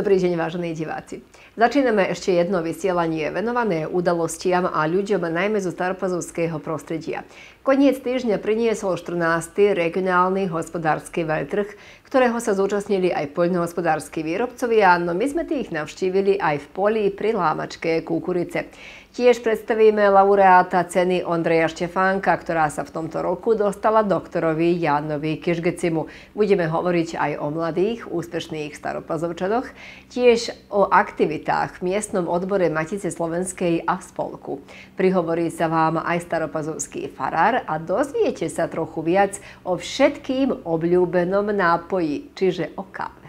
Dobrý deň, vážení diváci. Začíname ešte jedno vysielanie venované udalostiam a ľuďom najmä zo staropazovského prostredia. Koniec týždňa priniesol 14. regionálny hospodársky veľtrh, ktorého sa zúčastnili aj poľnohospodársky výrobcovia, no my sme tých navštívili aj v poli pri lámačke kukurice. Tiež predstavíme laureáta ceny Ondreja Štefánka, ktorá sa v tomto roku dostala doktorovi Jánovi Kišgecimu. Budeme hovoriť aj o mladých, úspešných staropazovčadoch, tiež o aktivitách v miestnom odbore Matice Slovenskej a v spolku. Prihovorí sa vám aj staropazovský farár a dozviete sa trochu viac o všetkým obľúbenom nápoji, čiže o káve.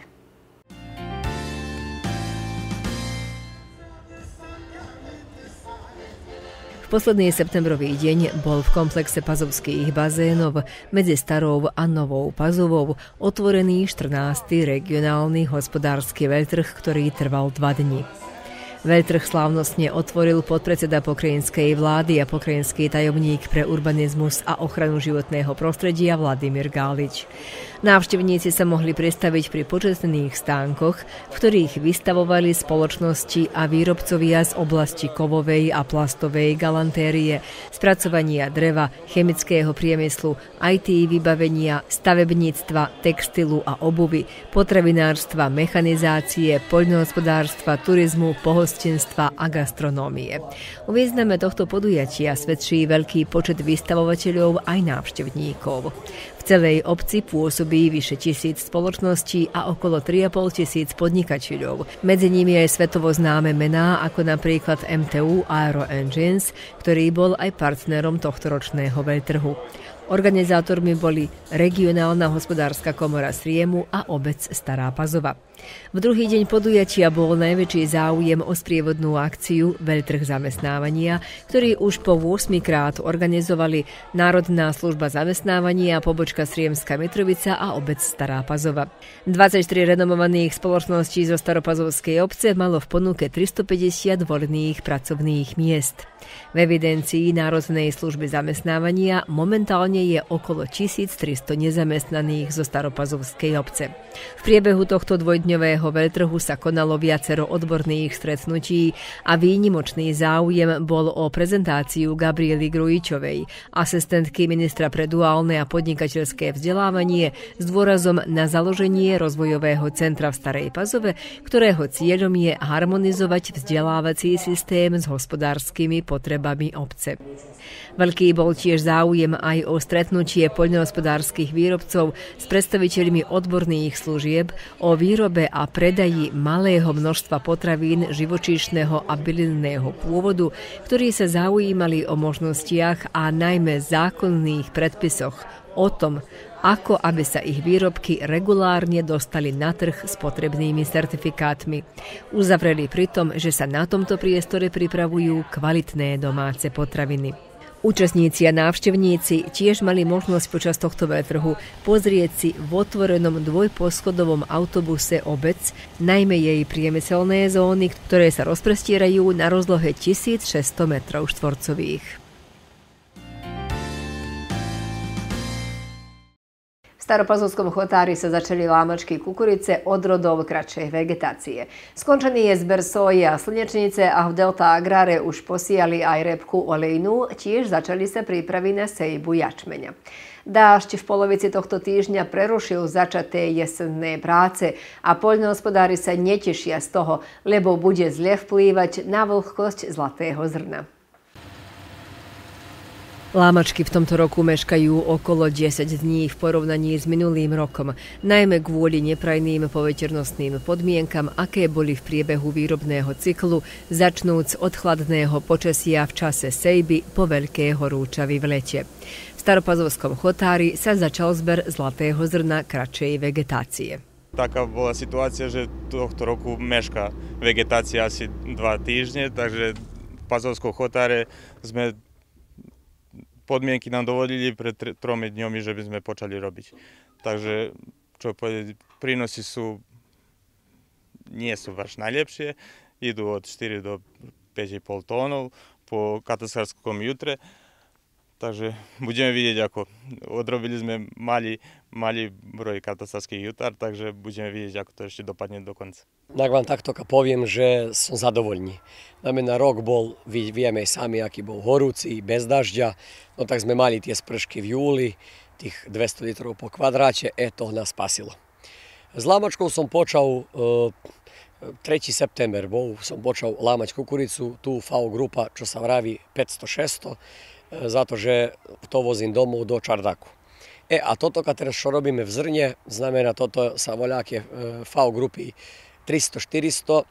Posledný septembrový deň bol v komplexe pazovských bazénov medzi Starou a Novou Pazovou otvorený 14. regionálny hospodársky veľtrh, ktorý trval dva dni. Veľtrh slávnostne otvoril podpredseda pokrajinskej vlády a pokrajinský tajomník pre urbanizmus a ochranu životného prostredia Vladimír Gálič. Návštevníci sa mohli predstaviť pri početných stánkoch, v ktorých vystavovali spoločnosti a výrobcovia z oblasti kovovej a plastovej galantérie, spracovania dreva, chemického priemyslu, IT vybavenia, stavebníctva, textilu a obuvy, potravinárstva, mechanizácie, poľnohospodárstva, turizmu, pohostinstva a gastronómie. O význame tohto podujatia svedčí veľký počet vystavovateľov aj návštevníkov. V celej obci pôsobí vyše tisíc spoločností a okolo 3,5 tisíc podnikateľov. Medzi nimi aj svetovo známe mená ako napríklad MTU Aero Engines, ktorý bol aj partnerom tohto ročného veľtrhu. Organizátormi boli Regionálna hospodárska komora Sriemu a obec Stará Pazova. V druhý deň podujatia bol najväčší záujem o sprievodnú akciu Veľtrh zamestnávania, ktorý už po 8 krát organizovali Národná služba zamestnávania, pobočka Sriemska Mitrovica a obec Stará Pazova. 24 renomovaných spoločností zo Staropazovskej obce malo v ponuke 350 voľných pracovných miest. V evidencii Národnej služby zamestnávania momentálne je okolo 1300 nezamestnaných zo Staropazovskej obce. V priebehu tohto dvojdňového dvojdňového veľtrhu sa konalo viacero odborných stretnutí a výnimočný záujem bol o prezentáciu Gabriely Grujičovej, asistentky ministra pre duálne a podnikateľské vzdelávanie s dôrazom na založenie rozvojového centra v Starej Pazove, ktorého cieľom je harmonizovať vzdelávací systém s hospodárskymi potrebami obce. Veľký bol tiež záujem aj o stretnutie poľnohospodárskych výrobcov s predstaviteľmi odborných služieb o výrobe a predaji malého množstva potravín živočíšneho a bylinného pôvodu, ktorí sa zaujímali o možnostiach a najmä zákonných predpisoch o tom, ako aby sa ich výrobky regulárne dostali na trh s potrebnými certifikátmi. Uzavreli pritom, že sa na tomto priestore pripravujú kvalitné domáce potraviny. Účastníci a návštevníci tiež mali možnosť počas tohto veľtrhu pozrieť si v otvorenom dvojposchodovom autobuse obec, najmä jej priemyselné zóny, ktoré sa rozprestierajú na rozlohe 1600 metrov štvorcových. Staropazovskom chotári sa začali lámačky kukurice od rodov kratšej vegetácie. Skončený je zber soje a slnečnice a v Delta Agrare už posiali aj repku olejnú, tiež začali sa prípravy na sejbu jačmeňa. Dážď v polovici tohto týždňa prerušil začaté jesenné práce a poľnohospodári sa netešia z toho, lebo bude zle vplývať na vlhkosť zlatého zrna. Lámačky v tomto roku meškajú okolo 10 dní v porovnaní s minulým rokom, najmä kvôli neprajným poveternostným podmienkam, aké boli v priebehu výrobného cyklu, začnúc od chladného počasia v čase sejby po veľké horúčavy v lete. V staropazovskom chotári sa začal zber zlatého zrna kratšej vegetácie. Taká bola situácia, že tohto roku meška vegetácia asi dva týždne, takže v Pazovskom chotáre sme podmienky nám dovolili pred tromi dňomi, že by sme počali robiť. Takže, čo povedať, nie sú vaš najlepšie, idú od 4 do 5,5 tónov po katasárskom jutre. Takže budeme vidieť, ako odrobili sme mali mali broj katastarských jutár, takže budeme vidieť, ako to ešte dopadne do konca. Tak vám takto poviem, že som zadovoľný. Znamená, rok bol, vy vieme sami, aký bol horúci, bez dažďa, no tak sme mali tie spršky v júli, tých 200 litrov po kvadráte, e to nás spasilo. S lámačkou som počal e, 3. september, bol som počal lámať kukuricu, tu FAO grupa, čo sa vraví 500-600, e, za to, že to vozím domov do Čardaku. E, a toto, teraz čo robíme v zrne, znamená toto sa voľaké e, FAO grupy 300-400, e,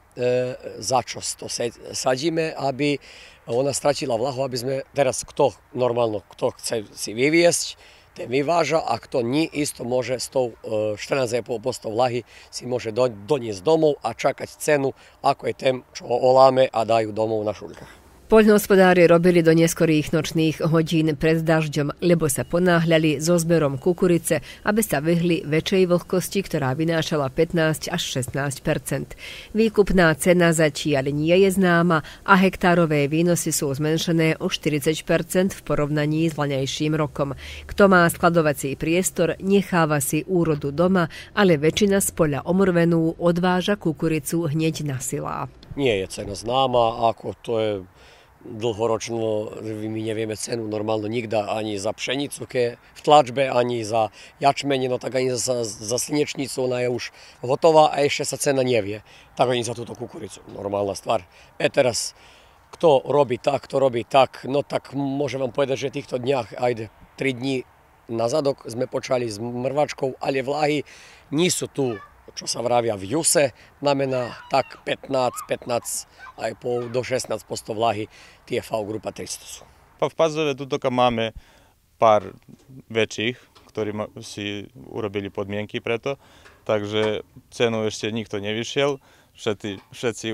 za čo to sadíme, aby ona stratila vlahu, aby sme teraz kto normálno, kto chce si vyviesť, ten vyváža a kto nie isto može s tou 14,5% vlahy si može doniesť domov a čakať cenu ako je tem čo oláme a dajú domov na šuľkách. Poľnohospodári robili do neskorých nočných hodín pred dažďom, lebo sa ponáhľali so zberom kukurice, aby sa vyhli väčšej vlhkosti, ktorá vynášala 15 až 16% Výkupná cena zatiaľ nie je známa a hektárové výnosy sú zmenšené o 40% v porovnaní s vlaňajším rokom. Kto má skladovací priestor, necháva si úrodu doma, ale väčšina z poľa omrvenú odváža kukuricu hneď na silá. Nie je cena známa, ako to je dlhoročno my nevieme cenu normálno nikda ani za pšenicu ke v tlačbe, ani za jačmenie, no tak ani za, za slnečnicu, ona je už hotová a ešte sa cena nevie. Tak ani za túto kukuricu, normálna stvar. E teraz, kto robí tak, kto robí tak, no tak môžem vám povedať, že týchto dňach, ajde, 3 dní na zadok sme počali s mrvačkou, ale vlahy nie sú tu čo sa vravia v juse, znamená tak 15, 15 aj pol do 16 posto vlahy tie FAO grupa 300 sú. V Pazove tuto máme pár väčších, ktorí si urobili podmienky preto, takže cenu ešte nikto nevyšiel, všetci, všetci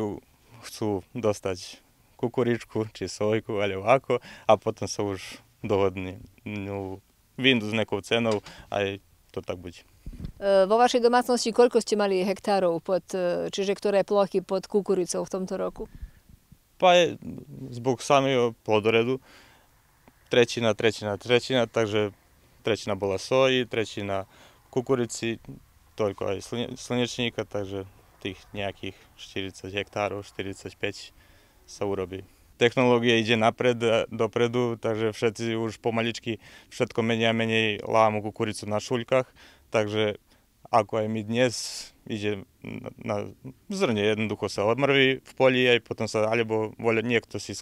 chcú dostať kukuričku či sojku alebo ako a potom sa už dohodní. No, vyjdu s nejakou cenou aj to tak bude. E, vo vašej domácnosti koľko ste mali hektárov, pod, e, čiže ktoré plochy pod kukuricou v tomto roku? Pa je zbog samého plodoredu trećina, trećina, trećina, takže trećina bola soji, trećina kukurici, toľko aj slnečníka, takže tých nejakých 40 hektárov, 45 sa urobí. Technológia ide napred, dopredu, takže všetci už pomaličky všetko menej a menej lámu kukuricu na šuľkách, takže ako aj my dnes, ide na, na zrne, jednoducho sa odmrví v poli aj potom sa, alebo voľa, niekto si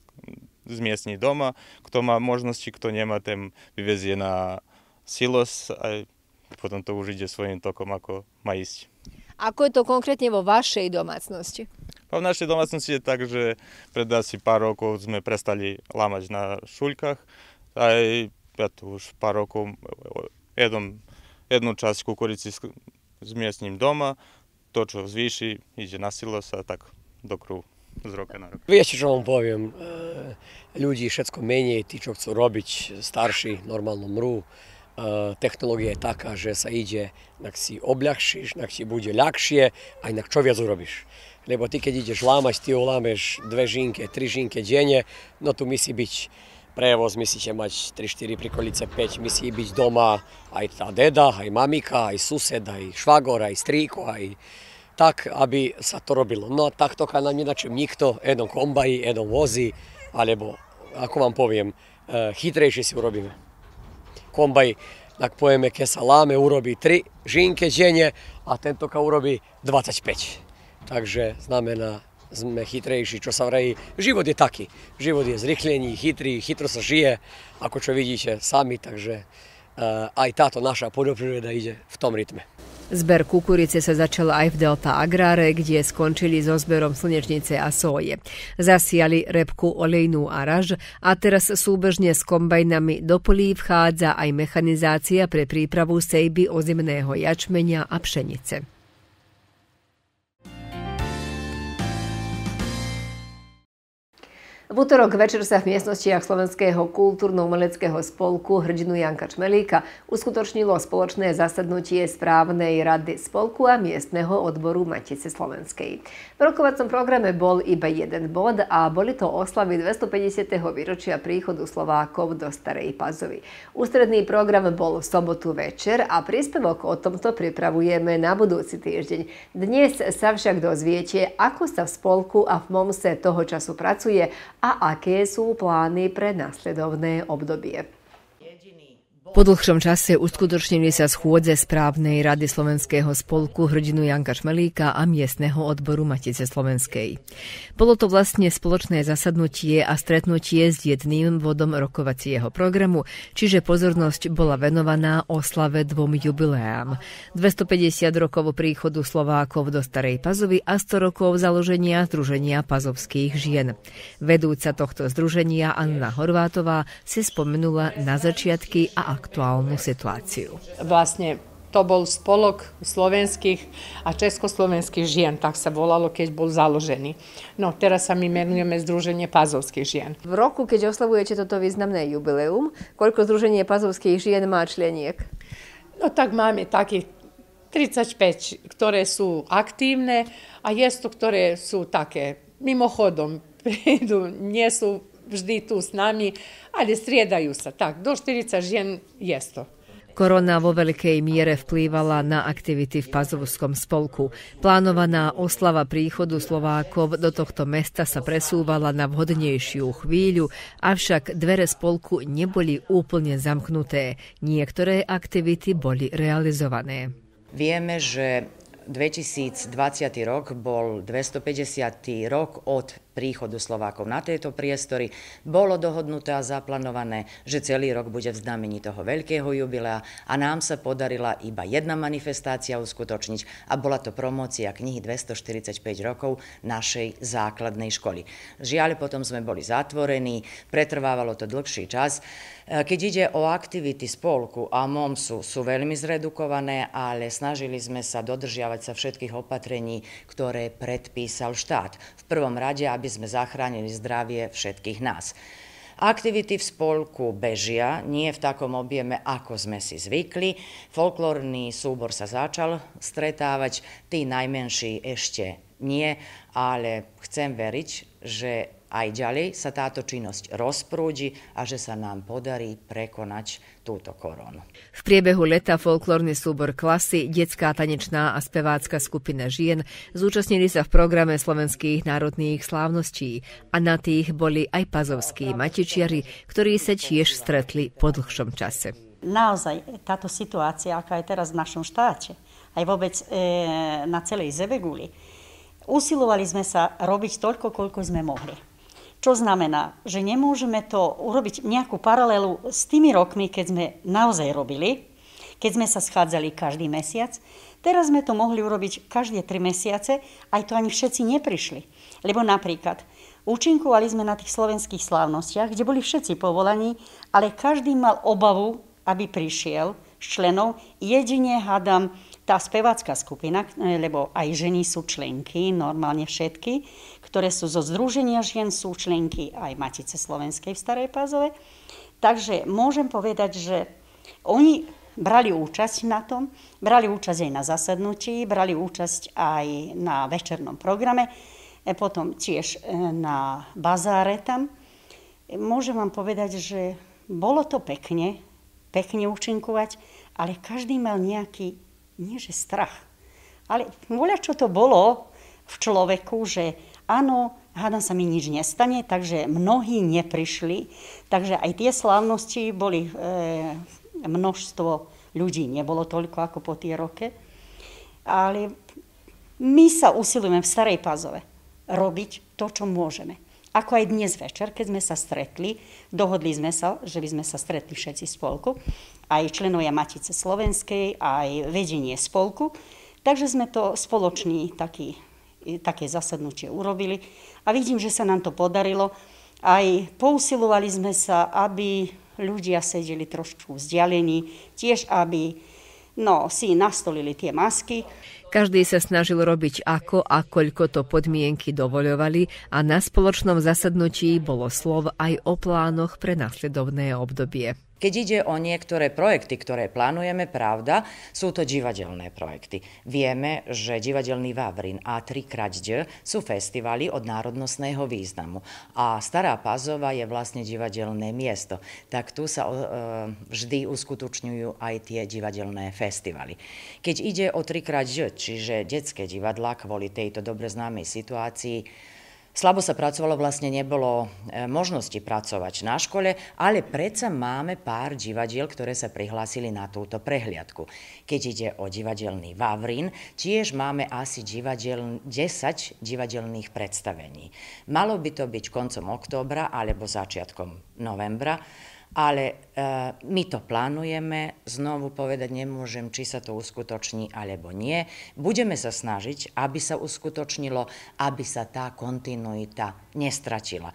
zmiestní doma, kto má možnosti, kto nemá, ten vyvezie na silos a potom to už ide svojím tokom, ako má ísť. Ako je to konkrétne vo vašej domácnosti? V našej domácnosti je tak, že pred asi pár rokov sme prestali lámať na šuľkách. Aj ja tu už pár rokov jedom jednu časť kukurici zmiestním doma, to, čo zvýši, ide na silos a tak do kruhu z roka na rok. Viete, čo vám poviem? E, ľudí všetko menej, tí, čo chcú robiť, starší, normálno mrú. E, technológia je taká, že sa ide, nak si obľahšíš, nak ti bude ľahšie, aj nak čo viac urobíš. Lebo ty, keď ideš lámať, ty lámeš dve žinke, tri žinke denne, no tu musí byť prevoz, myslíte mať 3-4 prikolice, 5, myslí byť doma aj tá deda, aj mamika, aj sused, aj švagor, aj strýko, aj tak, aby sa to robilo. No takto keď nám nedačím nikto, jednom kombaji, jednom vozi, alebo ako vám poviem, e, chytrejšie si urobíme. Kombaj, tak povieme, keď sa láme, urobí 3 žinke denne a tento urobí 25. Takže znamená sme chytrejší, čo sa vrají. Život je taký. Život je zrychlení, chytrý, chytro sa žije, ako čo vidíte sami, takže uh, aj táto naša podopríroda ide v tom rytme. Zber kukurice sa začal aj v Delta Agráre, kde skončili so zberom slnečnice a soje. Zasiali repku, olejnú a raž a teraz súbežne s kombajnami do polí vchádza aj mechanizácia pre prípravu sejby ozimného jačmenia a pšenice. V útorok večer sa v miestnostiach Slovenského kultúrno-umeleckého spolku hrdinu Janka Čmelíka uskutočnilo spoločné zasadnutie správnej rady spolku a miestneho odboru Matice Slovenskej. V rokovacom programe bol iba jeden bod a boli to oslavy 250. výročia príchodu Slovákov do Starej Pazovy. Ústredný program bol v sobotu večer a príspevok o tomto pripravujeme na budúci týždeň. Dnes sa však dozviete, ako sa v spolku a v MOMSE toho času pracuje a aké sú plány pre nasledovné obdobie. Po dlhšom čase uskutočnili sa schôdze správnej rady Slovenského spolku hrdinu Janka Šmelíka a miestneho odboru Matice Slovenskej. Bolo to vlastne spoločné zasadnutie a stretnutie s jedným vodom rokovacieho programu, čiže pozornosť bola venovaná oslave dvom jubileám. 250 rokov príchodu Slovákov do Starej Pazovy a 100 rokov založenia Združenia pazovských žien. Vedúca tohto združenia Anna Horvátová si spomenula na začiatky a aktuálnu situáciu. Vlastne to bol spolok slovenských a československých žien, tak sa volalo, keď bol založený. No, teraz sa my menujeme Združenie pazovských žien. V roku, keď oslavujete toto významné jubileum, koľko Združenie pazovských žien má členiek? No tak máme takých 35, ktoré sú aktívne a je to, ktoré sú také mimochodom, prídu, nie sú vždy tu s nami, ale striedajú sa. Tak, do 40 žien je to. Korona vo veľkej miere vplývala na aktivity v Pazovskom spolku. Plánovaná oslava príchodu Slovákov do tohto mesta sa presúvala na vhodnejšiu chvíľu, avšak dvere spolku neboli úplne zamknuté. Niektoré aktivity boli realizované. Vieme, že 2020 rok bol 250. rok od príchodu Slovákov na tieto priestory. Bolo dohodnuté a zaplánované, že celý rok bude v znamení toho veľkého jubilea a nám sa podarila iba jedna manifestácia uskutočniť a bola to promócia knihy 245 rokov našej základnej školy. Žiaľ, potom sme boli zatvorení, pretrvávalo to dlhší čas. E, keď ide o aktivity spolku a MOMSu, sú veľmi zredukované, ale snažili sme sa dodržiavať sa všetkých opatrení, ktoré predpísal štát. V prvom rade, aby sme zachránili zdravie všetkých nás. Aktivity v spolku bežia, nie v takom objeme, ako sme si zvykli. Folklórny súbor sa začal stretávať, tí najmenší ešte nie, ale chcem veriť, že aj ďalej sa táto činnosť rozprúdi a že sa nám podarí prekonať túto koronu. V priebehu leta folklórny súbor klasy, detská tanečná a spevácka skupina žien zúčastnili sa v programe slovenských národných slávností a na tých boli aj pazovskí matičiari, ktorí sa tiež stretli po dlhšom čase. Naozaj táto situácia, aká je teraz v našom štáte, aj vôbec e, na celej Zeveguli, usilovali sme sa robiť toľko, koľko sme mohli. Čo znamená, že nemôžeme to urobiť nejakú paralelu s tými rokmi, keď sme naozaj robili, keď sme sa schádzali každý mesiac. Teraz sme to mohli urobiť každé tri mesiace, aj to ani všetci neprišli. Lebo napríklad účinkovali sme na tých slovenských slávnostiach, kde boli všetci povolaní, ale každý mal obavu, aby prišiel z členov. Jedine, hádam, tá spevácká skupina, lebo aj ženy sú členky, normálne všetky, ktoré sú zo Združenia žien, sú členky aj Matice Slovenskej v Starej Pázove. Takže môžem povedať, že oni brali účasť na tom, brali účasť aj na zasadnutí, brali účasť aj na večernom programe, e, potom tiež e, na bazáre tam. Môžem vám povedať, že bolo to pekne, pekne účinkovať, ale každý mal nejaký nie že strach, ale voľa čo to bolo v človeku, že áno, hádam sa mi nič nestane, takže mnohí neprišli, takže aj tie slávnosti boli e, množstvo ľudí, nebolo toľko ako po tie roke, ale my sa usilujeme v Starej Pazove robiť to, čo môžeme. Ako aj dnes večer, keď sme sa stretli, dohodli sme sa, že by sme sa stretli všetci spolku, aj členovia Matice Slovenskej, aj vedenie spolku. Takže sme to spoločný taký, také zasadnutie urobili a vidím, že sa nám to podarilo. Aj pousilovali sme sa, aby ľudia sedeli trošku vzdialení, tiež aby No, si nastolili tie masky. Každý sa snažil robiť ako a koľko to podmienky dovoľovali a na spoločnom zasadnutí bolo slov aj o plánoch pre nasledovné obdobie. Keď ide o niektoré projekty, ktoré plánujeme, pravda, sú to divadelné projekty. Vieme, že divadelný Vavrin a 3 sú festivaly od národnostného významu. A Stará Pazova je vlastne divadelné miesto. Tak tu sa e, vždy uskutočňujú aj tie divadelné festivaly. Keď ide o 3 čiže detské divadla kvôli tejto dobre známej situácii, Slabo sa pracovalo, vlastne nebolo e, možnosti pracovať na škole, ale predsa máme pár divadiel, ktoré sa prihlásili na túto prehliadku. Keď ide o divadelný Vavrín, tiež máme asi divadel, 10 divadelných predstavení. Malo by to byť koncom októbra alebo začiatkom novembra ale e, my to plánujeme, znovu povedať nemôžem, či sa to uskutoční alebo nie. Budeme sa snažiť, aby sa uskutočnilo, aby sa tá kontinuita nestratila.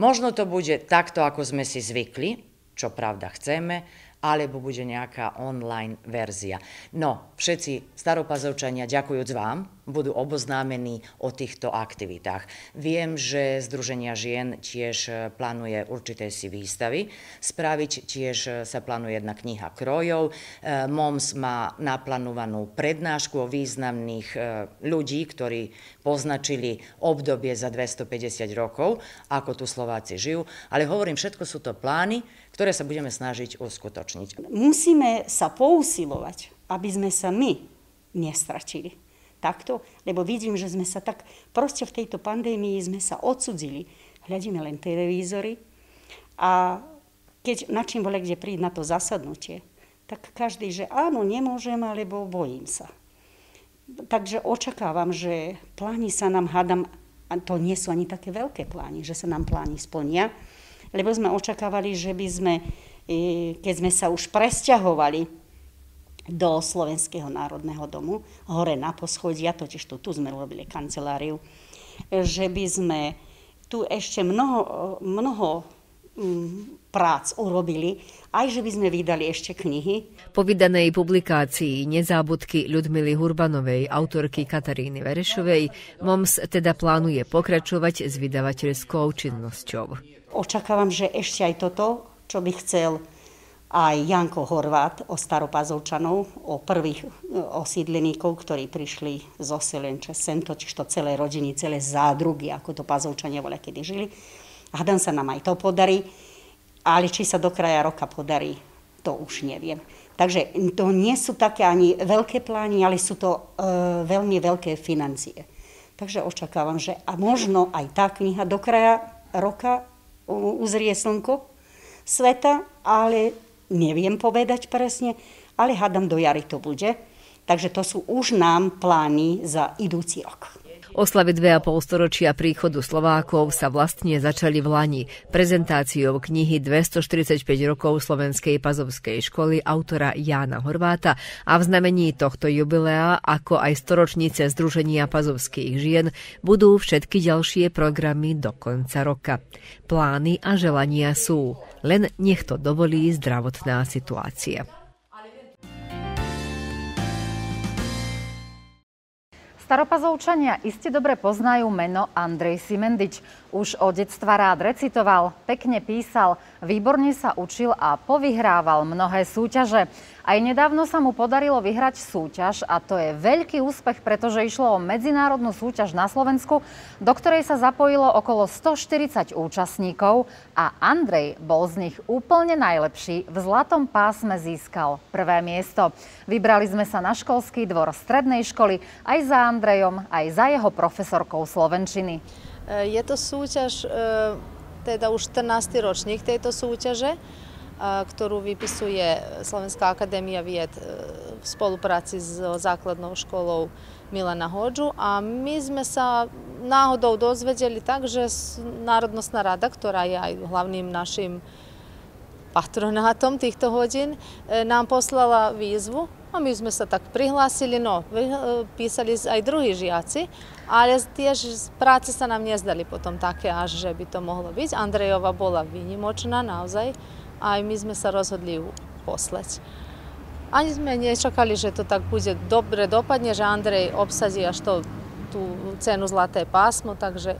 Možno to bude takto, ako sme si zvykli, čo pravda chceme, alebo bude nejaká online verzia. No, všetci staropazovčania, ďakujúc vám, budú oboznámení o týchto aktivitách. Viem, že Združenia žien tiež e, plánuje určité si výstavy. Spraviť tiež e, sa plánuje jedna kniha krojov. E, MOMS má naplánovanú prednášku o významných ľudí, ktorí poznačili obdobie za 250 rokov, ako tu Slováci žijú. Ale hovorím, všetko sú to plány, ktoré sa budeme snažiť uskutočniť. Musíme sa pousilovať, aby sme sa my nestratili takto, lebo vidím, že sme sa tak, proste v tejto pandémii sme sa odsudzili. Hľadíme len televízory a keď na čím bole kde príď na to zasadnutie, tak každý, že áno, nemôžem, alebo bojím sa. Takže očakávam, že plány sa nám hádam, a to nie sú ani také veľké plány, že sa nám plány splnia, lebo sme očakávali, že by sme, e, keď sme sa už presťahovali do Slovenského národného domu, hore na poschodia, totiž tu, tu sme robili kanceláriu, že by sme tu ešte mnoho, mnoho mm, prác urobili, aj že by sme vydali ešte knihy. Po vydanej publikácii Nezábudky Ľudmily Hurbanovej, autorky Kataríny Verešovej, MOMS teda plánuje pokračovať s vydavateľskou činnosťou. Očakávam, že ešte aj toto, čo by chcel aj Janko Horvát o staropazovčanov, o prvých e, osídleníkov, ktorí prišli z Oselenča sem, totiž to celé rodiny, celé zádrugy, ako to pazovčania voľa kedy žili. Hádam sa nám aj to podarí, ale či sa do kraja roka podarí, to už neviem. Takže to nie sú také ani veľké plány, ale sú to e, veľmi veľké financie. Takže očakávam, že a možno aj tá kniha do kraja roka uzrie slnko sveta, ale neviem povedať presne, ale hádam do jary to bude. Takže to sú už nám plány za idúci rok. Oslavy dve a pol storočia príchodu Slovákov sa vlastne začali v Lani prezentáciou knihy 245 rokov Slovenskej pazovskej školy autora Jána Horváta a v znamení tohto jubilea, ako aj storočnice Združenia pazovských žien, budú všetky ďalšie programy do konca roka. Plány a želania sú, len nech to dovolí zdravotná situácia. Staropazovčania iste dobre poznajú meno Andrej Simendič. Už od detstva rád recitoval, pekne písal, výborne sa učil a povyhrával mnohé súťaže. Aj nedávno sa mu podarilo vyhrať súťaž a to je veľký úspech, pretože išlo o medzinárodnú súťaž na Slovensku, do ktorej sa zapojilo okolo 140 účastníkov a Andrej bol z nich úplne najlepší. V zlatom pásme získal prvé miesto. Vybrali sme sa na školský dvor strednej školy aj za Andrejom, aj za jeho profesorkou Slovenčiny. Je to súťaž, e, teda už 14. ročník tejto súťaže ktorú vypisuje Slovenská akadémia vied e, v spolupráci s základnou školou Milana Hoďu a my sme sa náhodou dozvedeli tak, že Národnostná rada, ktorá je aj hlavným našim patronátom týchto hodín, e, nám poslala výzvu a my sme sa tak prihlásili, no, e, písali aj druhí žiaci, ale tiež práce sa nám nezdali potom také až, že by to mohlo byť. Andrejova bola výnimočná naozaj, aj my sme sa rozhodli ju poslať. Ani sme nečakali, že to tak bude dobre dopadne, že Andrej obsadí až to, tú cenu Zlaté pásmo, takže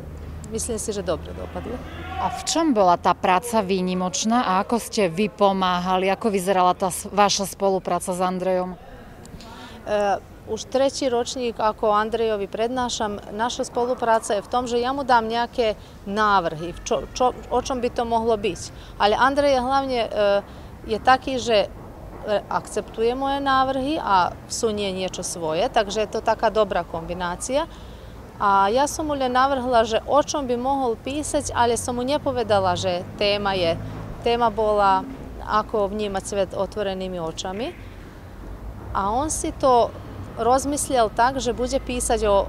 myslím si, že dobre dopadlo. A v čom bola tá práca výnimočná a ako ste vy pomáhali? Ako vyzerala tá vaša spolupráca s Andrejom? E, už treći ročník ako Andrejovi prednášam, naša spolupráca je v tom, že ja mu dám nejaké návrhy, čo, čo, o čom by to mohlo byť. Ale Andrej je hlavne e, je taký, že akceptuje moje návrhy a vsunie niečo svoje, takže je to taká dobrá kombinácia. A ja som mu len navrhla, že o čom by mohol písať, ale som mu nepovedala, že téma je, téma bola ako vnímať svet otvorenými očami. A on si to rozmyslel tak, že bude písať o e,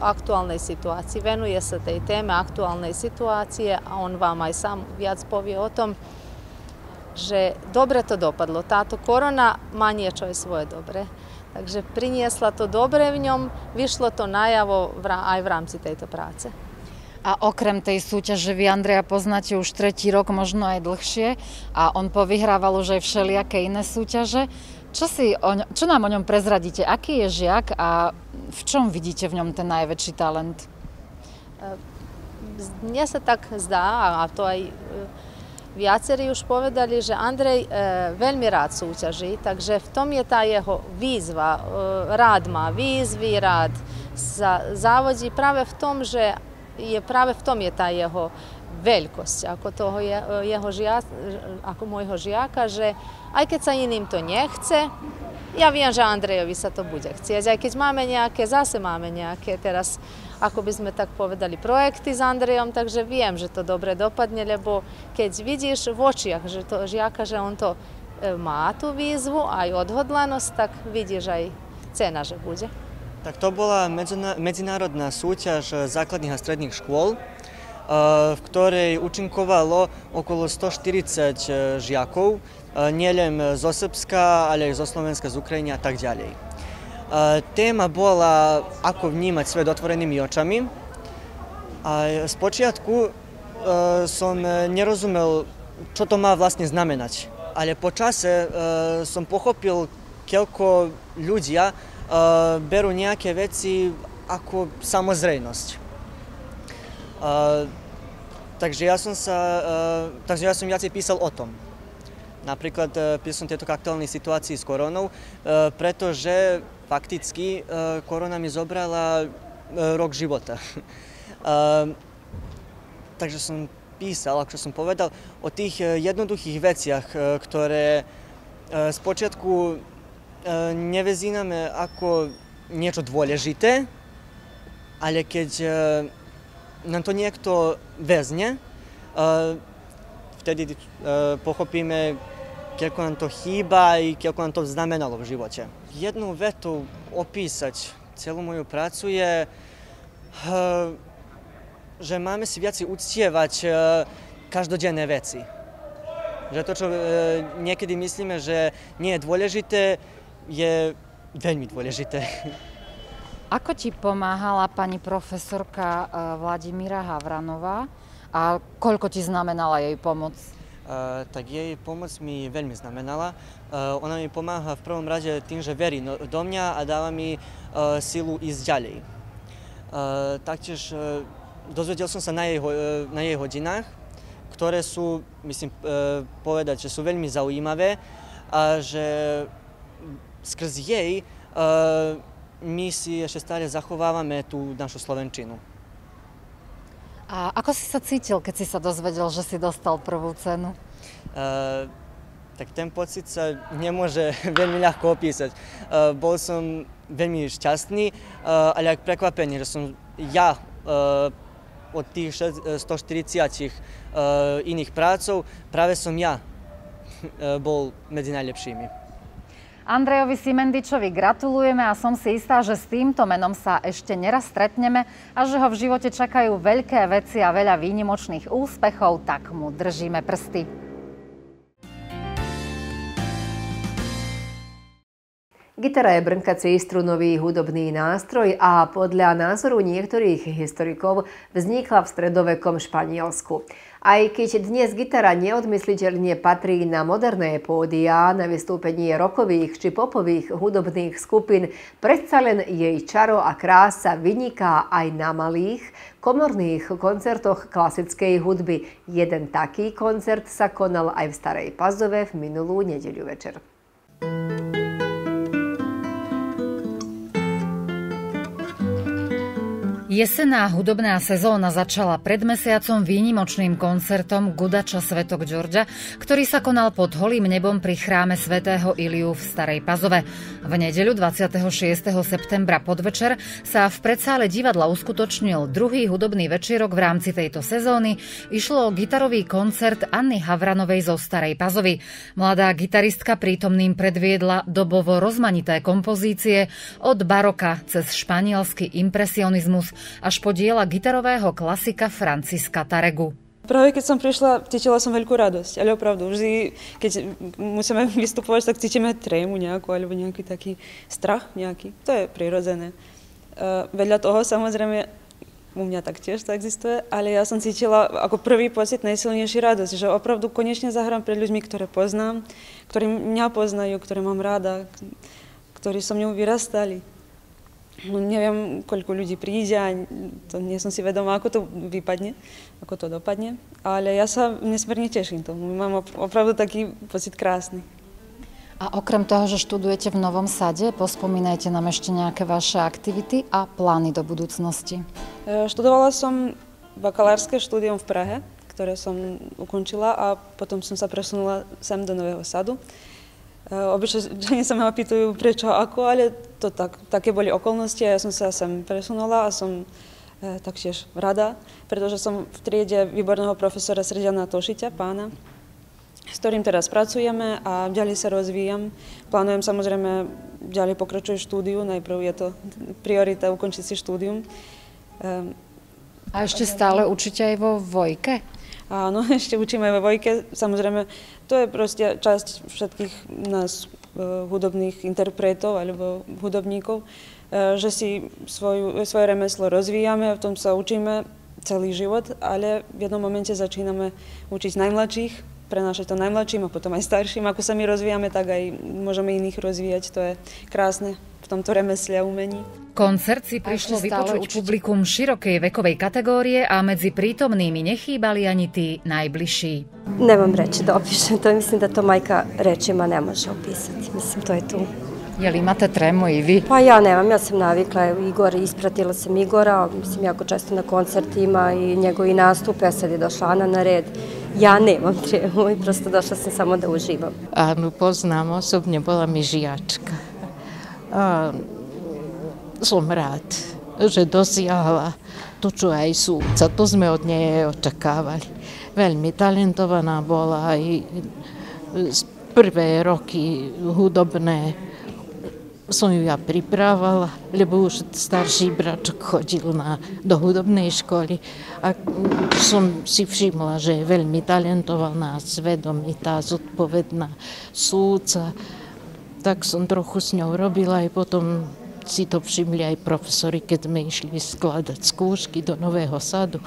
aktuálnej situácii. Venuje sa tej téme aktuálnej situácie a on vám aj sám viac povie o tom, že dobre to dopadlo. Táto korona niečo aj svoje dobre. Takže priniesla to dobre v ňom, vyšlo to najavo aj v rámci tejto práce. A okrem tej súťaže vy Andreja poznáte už tretí rok, možno aj dlhšie a on povyhrával už aj všelijaké iné súťaže. Čo, si o čo nám o ňom prezradíte? Aký je žiak a v čom vidíte v ňom ten najväčší talent? Mne sa tak zdá, a to aj Viacerí už povedali, že Andrej e, veľmi rád súťaží, takže v tom je tá jeho výzva. E, rád má výzvy, rád sa závodí práve v tom, že je práve v tom je tá jeho veľkosť ako, toho je, jeho žia, ako môjho žiaka, že aj keď sa iným to nechce, ja viem, že Andrejovi sa to bude chcieť. Aj keď máme nejaké, zase máme nejaké teraz ako by sme tak povedali, projekty s Andrejom, takže viem, že to dobre dopadne, lebo keď vidíš v očiach, že to žiaka, že on to e, má tú výzvu, aj odhodlanosť, tak vidíš aj cena, že bude. Tak to bola medzinárodná súťaž základných a stredných škôl, e, v ktorej účinkovalo okolo 140 e, žiakov, nielen zo Srbska, ale aj zo Slovenska, z Ukrajiny a tak ďalej. Téma bola, ako vnímať svet otvorenými očami. A z počiatku som nerozumel, čo to má vlastne znamenať. Ale po čase som pochopil, koľko ľudia berú nejaké veci ako samozrejnosť. Takže ja som sa, takže ja som viacej písal o tom. Napríklad písal som tieto aktuálnej situácii s koronou, pretože fakticky e, korona mi zobrala e, rok života. Takže som písal, ako som povedal, o tých e, jednoduchých veciach, ktoré z počiatku nevezíname ako niečo dôležité, ale keď nám to niekto vezne, vtedy pochopíme, koľko nám to chýba i koľko nám to znamenalo v živote. Jednu vetu opísať celú moju prácu je, že máme si viac uctievať každodenné veci. Že to, čo niekedy myslíme, že nie je dôležité, je veľmi dôležité. Ako ti pomáhala pani profesorka Vladimíra Havranová a koľko ti znamenala jej pomoc? tak jej pomoc mi veľmi znamenala. Ona mi pomáha v prvom rade tým, že verí do mňa a dáva mi silu ísť ďalej. Taktiež dozvedel som sa na jej, na jej hodinách, ktoré sú, myslím povedať, že sú veľmi zaujímavé a že skrz jej my si ešte stále zachovávame tú našu Slovenčinu. A ako si sa cítil, keď si sa dozvedel, že si dostal prvú cenu? Uh, tak ten pocit sa nemôže veľmi ľahko opísať. Uh, bol som veľmi šťastný, uh, ale aj prekvapený, že som ja od tých 140 uh, iných prácov, práve som ja bol medzi najlepšími. Andrejovi Simendičovi gratulujeme a som si istá, že s týmto menom sa ešte neraz stretneme a že ho v živote čakajú veľké veci a veľa výnimočných úspechov, tak mu držíme prsty. Gitara je brnkací strunový hudobný nástroj a podľa názoru niektorých historikov vznikla v stredovekom Španielsku. Aj keď dnes gitara neodmysliteľne patrí na moderné pódia, na vystúpenie rokových či popových hudobných skupín, predsa len jej čaro a krása vyniká aj na malých, komorných koncertoch klasickej hudby. Jeden taký koncert sa konal aj v Starej Pazove v minulú nedeľu večer. Jesená hudobná sezóna začala pred mesiacom výnimočným koncertom Gudača Svetok Georgia, ktorý sa konal pod holým nebom pri chráme svätého Iliu v Starej Pazove. V nedeľu 26. septembra podvečer sa v predsále divadla uskutočnil druhý hudobný večierok v rámci tejto sezóny. Išlo o gitarový koncert Anny Havranovej zo Starej Pazovy. Mladá gitaristka prítomným predviedla dobovo rozmanité kompozície od baroka cez španielský impresionizmus až po diela gitarového klasika Franciska Taregu. Práve keď som prišla, cítila som veľkú radosť, ale opravdu, vždy, keď musíme vystupovať, tak cítime trému nejakú, alebo nejaký taký strach nejaký. To je prirodzené. Uh, veľa toho samozrejme u mňa taktiež to existuje, ale ja som cítila ako prvý pocit najsilnejší radosť, že opravdu konečne zahrám pred ľuďmi, ktoré poznám, ktorí mňa poznajú, ktoré mám rada, ktorí so mnou vyrastali. No, neviem, koľko ľudí príde a to nie som si vedomá, ako to vypadne, ako to dopadne, ale ja sa nesmierne teším tomu. Mám opravdu taký pocit krásny. A okrem toho, že študujete v Novom sade, pospomínajte nám ešte nejaké vaše aktivity a plány do budúcnosti. Študovala som bakalárske štúdium v Prahe, ktoré som ukončila a potom som sa presunula sem do Nového sadu. Obyčajne sa ma pýtajú prečo, ako, ale to tak, také boli okolnosti a ja som sa sem presunula a som e, taktiež rada, pretože som v triede výborného profesora Srediana Tošiťa, pána, s ktorým teraz pracujeme a ďalej sa rozvíjam. Plánujem samozrejme ďalej pokračovať štúdiu, najprv je to priorita ukončiť si štúdium. E, a ešte stále učíte aj vo Vojke? Áno, ešte učíme vo Vojke, samozrejme to je proste časť všetkých nás hudobných interpretov alebo hudobníkov, uh, že si svoju, svoje remeslo rozvíjame, v tom sa učíme celý život, ale v jednom momente začíname učiť najmladších, prenášať to najmladším a potom aj starším. Ako sa my rozvíjame, tak aj môžeme iných rozvíjať. To je krásne v tomto remesle a umení. Koncert si prišlo vypočuť určite... publikum širokej vekovej kategórie a medzi prítomnými nechýbali ani tí najbližší. Nemam reči da opišem to, mislim da to majka rečima ne može opisati. Mislim, to je tu. Je li imate tremu i vi? Pa ja nemam, ja sam navikla, Igor, ispratila sam Igora, mislim, jako često na koncertima i njegovi nastupe, a sad je došla Ana na red. Ja nemam tremu i prosto došla sam samo da uživam. Anu poznam osobne, bola mi žijačka. A, rád, že dosiahla to, čo aj súca. To sme od nej očakávali. Veľmi talentovaná bola z prvé roky hudobné som ju ja pripravovala, lebo už starší bračok chodil na, do hudobnej školy a som si všimla, že je veľmi talentovaná, svedomitá, zodpovedná súca. Tak som trochu s ňou robila aj potom si to všimli aj profesori, keď sme išli skladať skúšky do Nového sadu.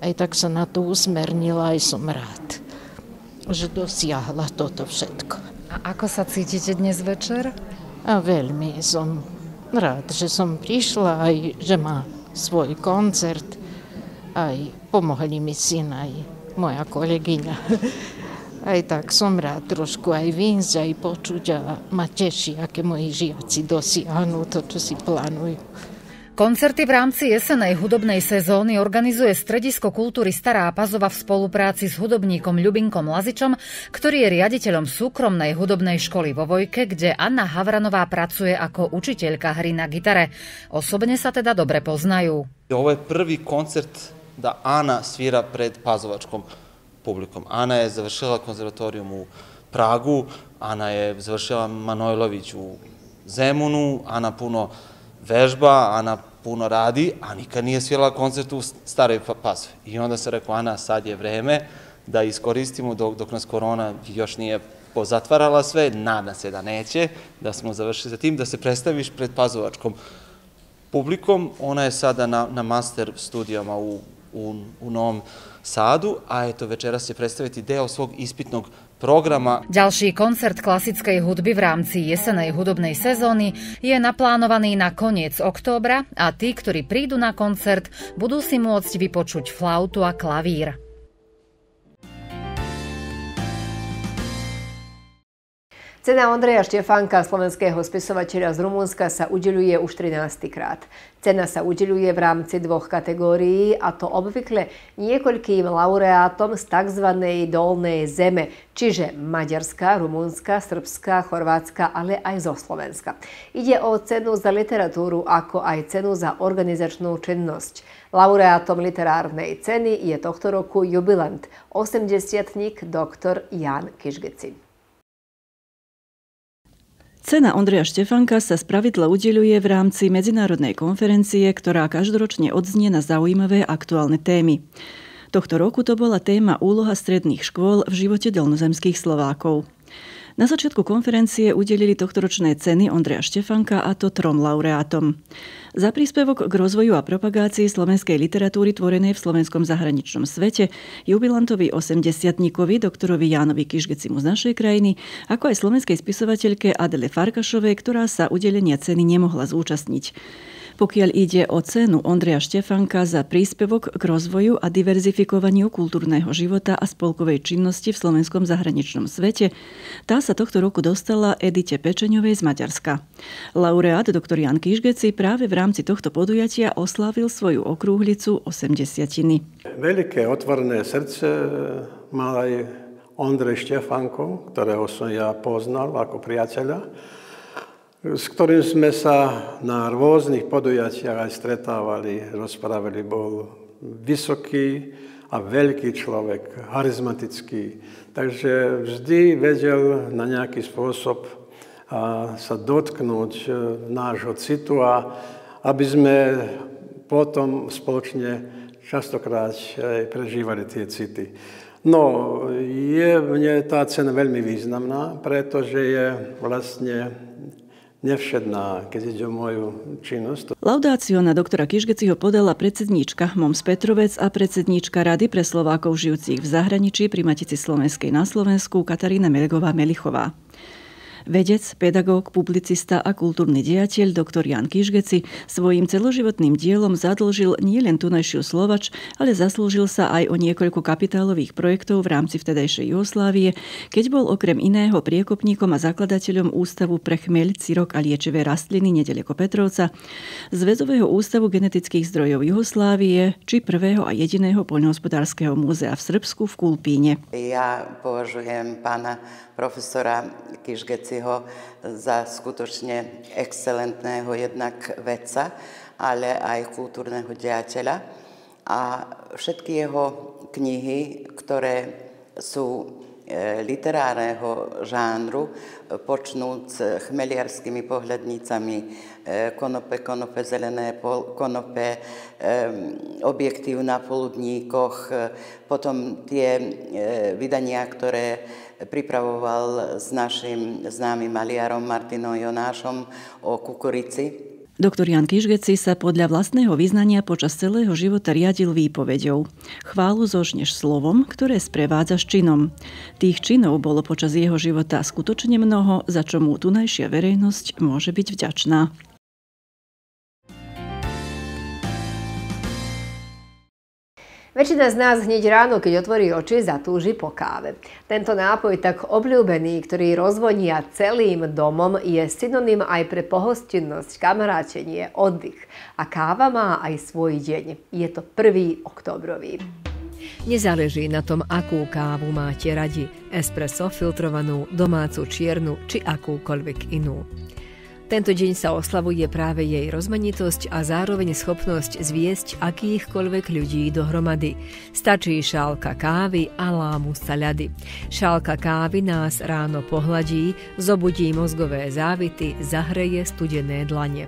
Aj tak sa na to usmernila, aj som rád, že dosiahla toto všetko. A ako sa cítite dnes večer? A veľmi som rád, že som prišla, aj že má svoj koncert, aj pomohli mi syn, aj moja kolegyňa. Aj tak som rád trošku aj výjsť, aj počuť a ma teší, aké moji žiaci dosiahnu to, čo si plánujú. Koncerty v rámci jesenej hudobnej sezóny organizuje Stredisko kultúry Stará Pazova v spolupráci s hudobníkom Ľubinkom Lazičom, ktorý je riaditeľom súkromnej hudobnej školy vo Vojke, kde Anna Havranová pracuje ako učiteľka hry na gitare. Osobne sa teda dobre poznajú. Ovo je prvý koncert da Ana svira pred Pazovačkom publikom. Ana je završila konzervatorijum u Pragu, Ana je završila Manojlović u Zemunu, Ana puno vežba, Ana puno radi, a nikad nije svirala koncert u Staroj Pasvi. I onda se rekao, Ana, sad je vreme da iskoristimo dok, dok nas korona još nije pozatvarala sve, nadam se da neće, da smo završili sa tim, da se predstaviš pred pazovačkom publikom. Ona je sada na, na master studijama u u, u Novom Sadu, a eto večeras će predstaviti deo svog ispitnog programa. Ďalší koncert klasickej hudby v rámci jesenej hudobnej sezóny je naplánovaný na koniec októbra a tí, ktorí prídu na koncert, budú si môcť vypočuť flautu a klavír. Cena Ondreja Štefánka, slovenského spisovateľa z Rumunska, sa udeluje už 13. krát. Cena sa udeluje v rámci dvoch kategórií, a to obvykle niekoľkým laureátom z tzv. dolnej zeme, čiže Maďarska, Rumunska, Srbska, Chorvátska, ale aj zo Slovenska. Ide o cenu za literatúru, ako aj cenu za organizačnú činnosť. Laureátom literárnej ceny je tohto roku jubilant, 80 doktor Jan Kišgeci. Cena Ondreja Štefanka sa spravidla udeľuje v rámci medzinárodnej konferencie, ktorá každoročne odznie na zaujímavé aktuálne témy. Tohto roku to bola téma úloha stredných škôl v živote dolnozemských Slovákov. Na začiatku konferencie udelili tohtoročné ceny Ondreja Štefanka a to trom laureátom. Za príspevok k rozvoju a propagácii slovenskej literatúry tvorenej v slovenskom zahraničnom svete, jubilantovi 80-tníkovi doktorovi Jánovi Kišgecimu z našej krajiny, ako aj slovenskej spisovateľke Adele Farkašovej, ktorá sa udelenia ceny nemohla zúčastniť pokiaľ ide o cenu Ondreja Štefanka za príspevok k rozvoju a diverzifikovaniu kultúrneho života a spolkovej činnosti v slovenskom zahraničnom svete. Tá sa tohto roku dostala Edite Pečeňovej z Maďarska. Laureát dr. Jan Kišgeci práve v rámci tohto podujatia oslávil svoju okrúhlicu 80. Veľké otvorené srdce mal aj Ondrej Štefanko, ktorého som ja poznal ako priateľa s ktorým sme sa na rôznych podujatiach aj stretávali, rozprávali. Bol vysoký a veľký človek, charizmatický. Takže vždy vedel na nejaký spôsob sa dotknúť e, nášho citu a aby sme potom spoločne častokrát prežívali tie city. No, je mne tá cena veľmi významná, pretože je vlastne nevšedná, keď ide o moju činnosť. Laudáciu na doktora Kišgeciho podala predsedníčka Moms Petrovec a predsedníčka Rady pre Slovákov žijúcich v zahraničí pri Matici Slovenskej na Slovensku Katarína Melgová-Melichová. Vedec, pedagóg, publicista a kultúrny diateľ dr. Jan Kišgeci svojim celoživotným dielom zadlžil nielen tunajšiu Slovač, ale zaslúžil sa aj o niekoľko kapitálových projektov v rámci vtedajšej Jugoslávie, keď bol okrem iného priekopníkom a zakladateľom Ústavu pre chmeľ, cirok a liečivé rastliny nedaleko Petrovca, Zväzového ústavu genetických zdrojov Jugoslávie či prvého a jediného poľnohospodárskeho múzea v Srbsku v Kulpíne. Ja považujem pána profesora Kišgeciho za skutočne excelentného jednak vedca, ale aj kultúrneho diateľa. A všetky jeho knihy, ktoré sú e, literárneho žánru, počnúc chmeliarskými pohľadnicami e, konope, konope zelené, konope, e, objektív na poludníkoch, potom tie vydania, ktoré pripravoval s našim známym maliarom Martinom Jonášom o kukurici. Doktor Jan Kižgeci sa podľa vlastného vyznania počas celého života riadil výpovedou. Chválu zožneš slovom, ktoré sprevádzaš činom. Tých činov bolo počas jeho života skutočne mnoho, za čo mu tunajšia verejnosť môže byť vďačná. Väčšina z nás hneď ráno, keď otvorí oči, zatúži po káve. Tento nápoj tak obľúbený, ktorý rozvonia celým domom, je synonym aj pre pohostinnosť, kamarátenie, oddych. A káva má aj svoj deň. Je to 1. oktobrový. Nezáleží na tom, akú kávu máte radi. Espresso, filtrovanú, domácu, čiernu či akúkoľvek inú. Tento deň sa oslavuje práve jej rozmanitosť a zároveň schopnosť zviesť akýchkoľvek ľudí dohromady. Stačí šálka kávy a lámu saľady. Šálka kávy nás ráno pohľadí, zobudí mozgové závity, zahreje studené dlane.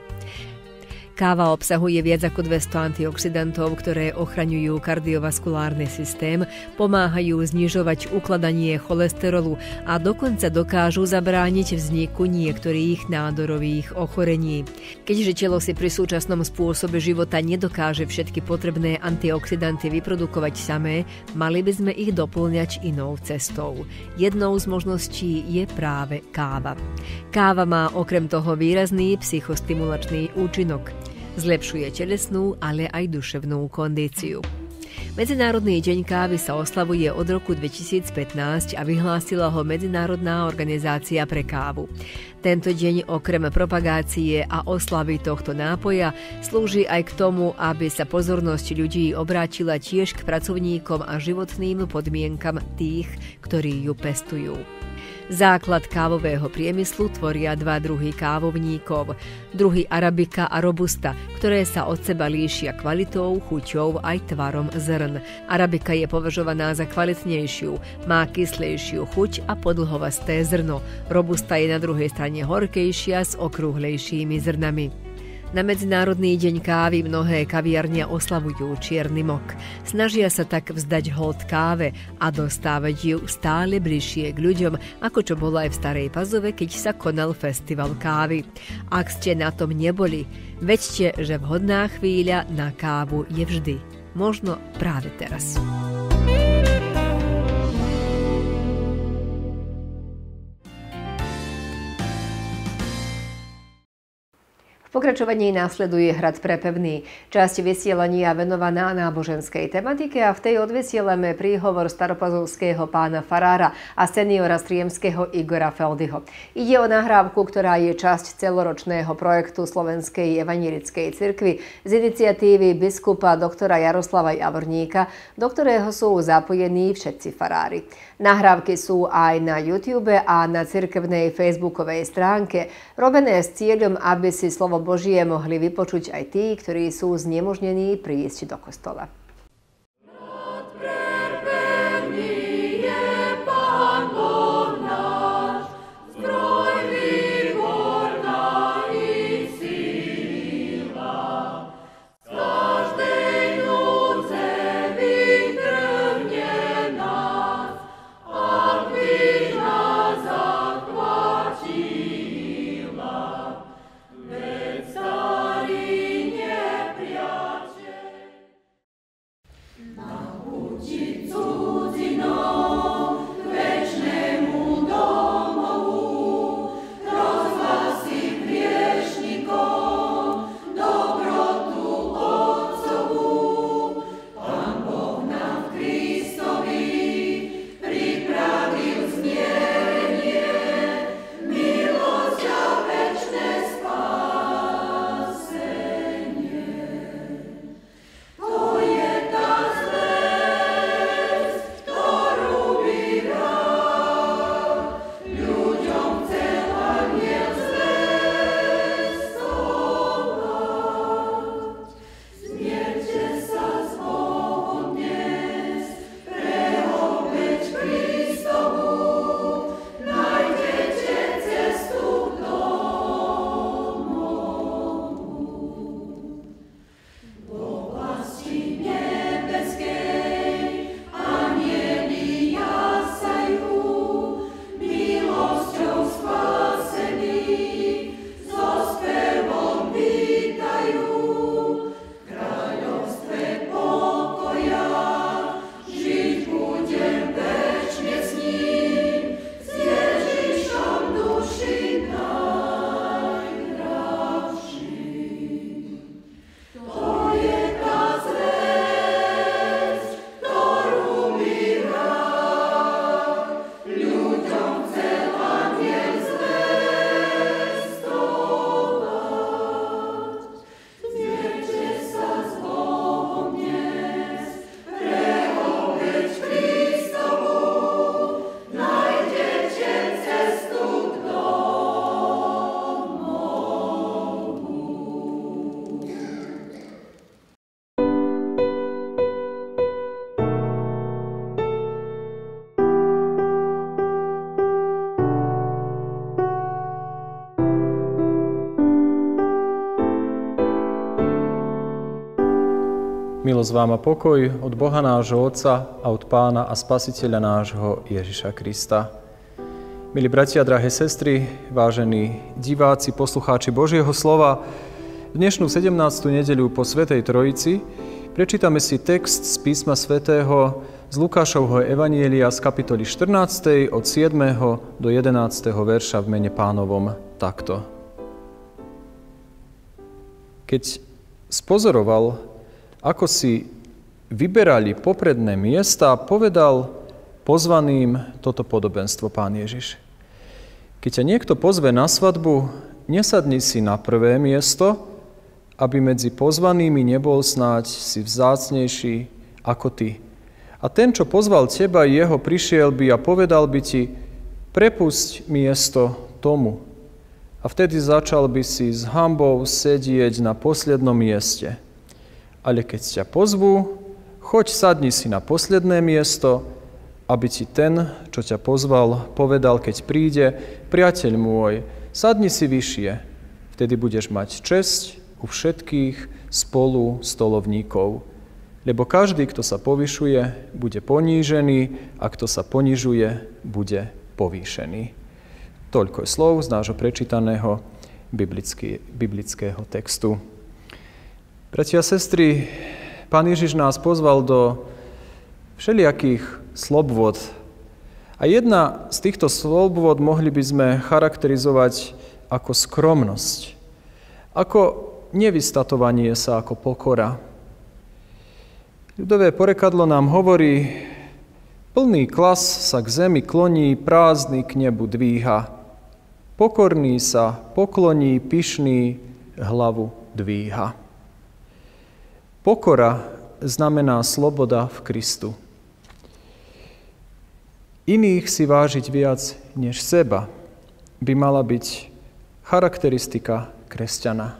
Káva obsahuje viac ako 200 antioxidantov, ktoré ochraňujú kardiovaskulárny systém, pomáhajú znižovať ukladanie cholesterolu a dokonca dokážu zabrániť vzniku niektorých nádorových ochorení. Keďže telo si pri súčasnom spôsobe života nedokáže všetky potrebné antioxidanty vyprodukovať samé, mali by sme ich doplňať inou cestou. Jednou z možností je práve káva. Káva má okrem toho výrazný psychostimulačný účinok. Zlepšuje telesnú, ale aj duševnú kondíciu. Medzinárodný deň kávy sa oslavuje od roku 2015 a vyhlásila ho Medzinárodná organizácia pre kávu. Tento deň okrem propagácie a oslavy tohto nápoja slúži aj k tomu, aby sa pozornosť ľudí obrátila tiež k pracovníkom a životným podmienkam tých, ktorí ju pestujú. Základ kávového priemyslu tvoria dva druhy kávovníkov. Druhy arabika a robusta, ktoré sa od seba líšia kvalitou, chuťou aj tvarom zrn. Arabika je považovaná za kvalitnejšiu, má kyslejšiu chuť a podlhovasté zrno. Robusta je na druhej strane horkejšia s okrúhlejšími zrnami. Na Medzinárodný deň kávy mnohé kaviarnia oslavujú čierny mok. Snažia sa tak vzdať hold káve a dostávať ju stále bližšie k ľuďom, ako čo bolo aj v Starej Pazove, keď sa konal festival kávy. Ak ste na tom neboli, vedte, že vhodná chvíľa na kávu je vždy. Možno práve teraz. Pokračovaní následuje Hrad pre pevný. Časť vysielania venovaná náboženskej tematike a v tej odvysielame príhovor staropazovského pána Farára a seniora striemského Igora Feldyho. Ide o nahrávku, ktorá je časť celoročného projektu Slovenskej evanilickej cirkvi z iniciatívy biskupa doktora Jaroslava Javorníka, do ktorého sú zapojení všetci farári. Nahrávky sú aj na YouTube a na cirkevnej facebookovej stránke, robené s cieľom, aby si slovo Božie mohli vypočuť aj tí, ktorí sú znemožnení prísť do kostola. Milosť vám a pokoj od Boha nášho Otca a od Pána a Spasiteľa nášho Ježiša Krista. Milí bratia, drahé sestry, vážení diváci, poslucháči Božieho slova, dnešnú 17. nedeľu po Svetej Trojici prečítame si text z písma svätého z Lukášovho Evanielia z kapitoly 14. od 7. do 11. verša v mene pánovom takto. Keď spozoroval ako si vyberali popredné miesta, povedal pozvaným toto podobenstvo pán Ježiš. Keď ťa niekto pozve na svadbu, nesadni si na prvé miesto, aby medzi pozvanými nebol snáď si vzácnejší ako ty. A ten, čo pozval teba, jeho prišiel by a povedal by ti, prepusť miesto tomu. A vtedy začal by si s hambou sedieť na poslednom mieste ale keď ťa pozvú, choď sadni si na posledné miesto, aby ti ten, čo ťa pozval, povedal, keď príde, priateľ môj, sadni si vyššie, vtedy budeš mať česť u všetkých spolu stolovníkov. Lebo každý, kto sa povyšuje, bude ponížený a kto sa ponižuje, bude povýšený. Toľko slov z nášho prečítaného biblického textu. Bratia a sestry, Pán Ježiš nás pozval do všelijakých slobôd. A jedna z týchto slobôd mohli by sme charakterizovať ako skromnosť, ako nevystatovanie sa, ako pokora. Ľudové porekadlo nám hovorí, plný klas sa k zemi kloní, prázdny k nebu dvíha. Pokorný sa pokloní, pyšný hlavu dvíha. Pokora znamená sloboda v Kristu. Iných si vážiť viac než seba by mala byť charakteristika kresťana.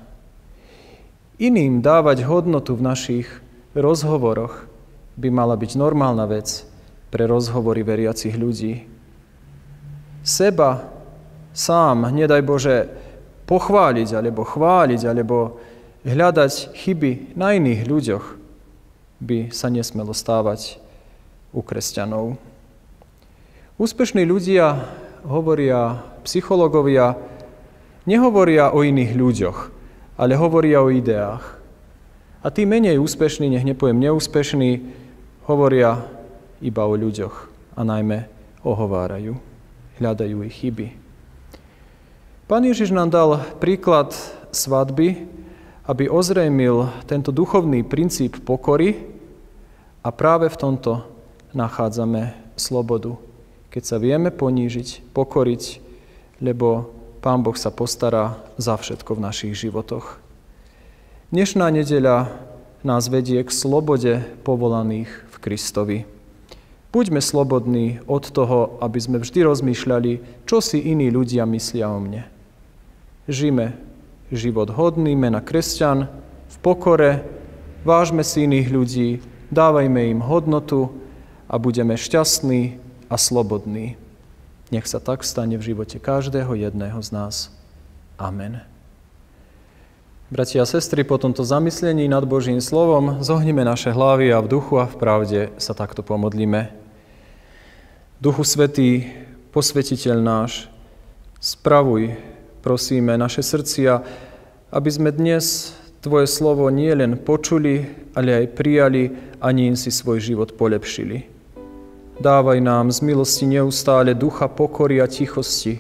Iným dávať hodnotu v našich rozhovoroch by mala byť normálna vec pre rozhovory veriacich ľudí. Seba sám, nedaj Bože, pochváliť alebo chváliť alebo hľadať chyby na iných ľuďoch by sa nesmelo stávať u kresťanov. Úspešní ľudia, hovoria psychológovia, nehovoria o iných ľuďoch, ale hovoria o ideách. A tí menej úspešní, nech nepoviem neúspešní, hovoria iba o ľuďoch a najmä ohovárajú, hľadajú ich chyby. Pán Ježiš nám dal príklad svadby, aby ozrejmil tento duchovný princíp pokory a práve v tomto nachádzame slobodu. Keď sa vieme ponížiť, pokoriť, lebo Pán Boh sa postará za všetko v našich životoch. Dnešná nedeľa nás vedie k slobode povolaných v Kristovi. Buďme slobodní od toho, aby sme vždy rozmýšľali, čo si iní ľudia myslia o mne. Žime život hodný, mena kresťan, v pokore, vážme si iných ľudí, dávajme im hodnotu a budeme šťastní a slobodní. Nech sa tak stane v živote každého jedného z nás. Amen. Bratia a sestry, po tomto zamyslení nad Božím slovom zohnime naše hlavy a v duchu a v pravde sa takto pomodlíme. Duchu Svetý, posvetiteľ náš, spravuj prosíme naše srdcia, aby sme dnes Tvoje slovo nie len počuli, ale aj prijali a ním si svoj život polepšili. Dávaj nám z milosti neustále ducha pokory a tichosti,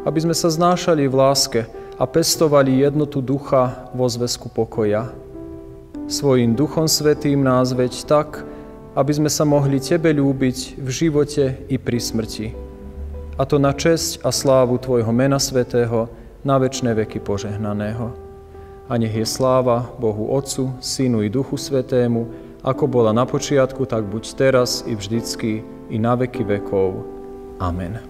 aby sme sa znášali v láske a pestovali jednotu ducha vo zväzku pokoja. Svojim duchom svetým nás veď tak, aby sme sa mohli Tebe ľúbiť v živote i pri smrti a to na česť a slávu Tvojho mena svetého, na večné veky požehnaného. A nech je sláva Bohu Otcu, Synu i Duchu Svetému, ako bola na počiatku, tak buď teraz i vždycky, i na veky vekov. Amen.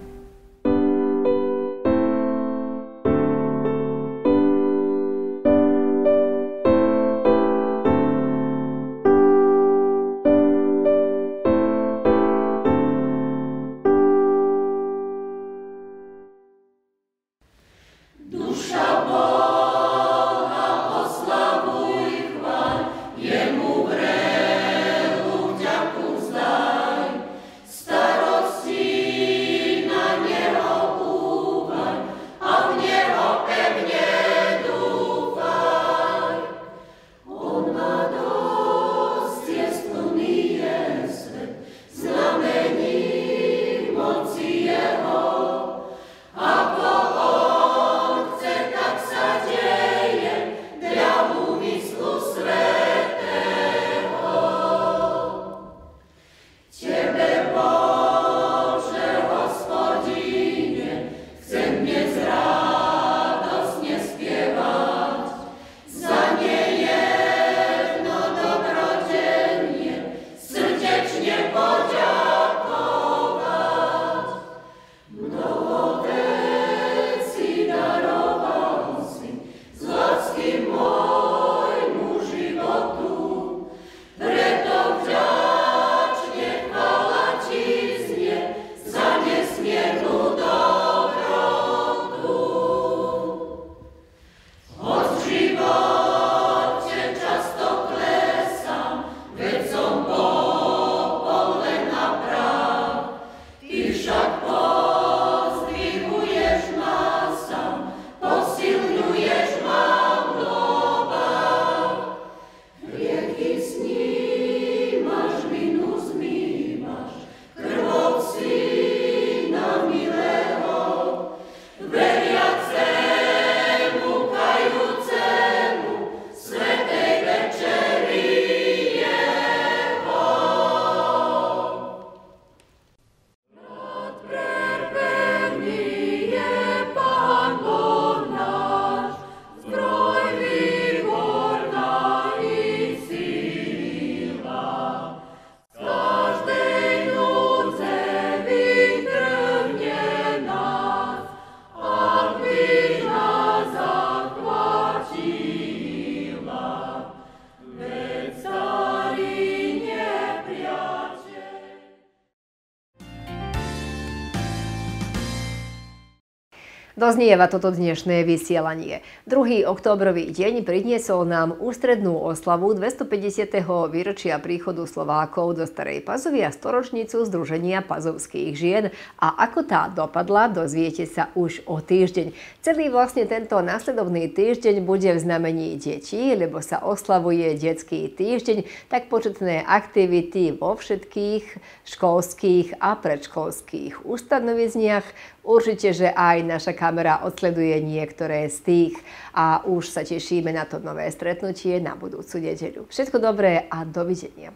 Doznieva toto dnešné vysielanie. 2. oktobrový deň priniesol nám ústrednú oslavu 250. výročia príchodu Slovákov do Starej Pazovy a storočnicu Združenia pazovských žien. A ako tá dopadla, dozviete sa už o týždeň. Celý vlastne tento následovný týždeň bude v znamení detí, lebo sa oslavuje detský týždeň, tak početné aktivity vo všetkých školských a predškolských ustanovizniach. Určite, že aj naša kamera odsleduje niektoré z tých a už sa tešíme na to nové stretnutie na budúcu nedeľu. Všetko dobré a dovidenia.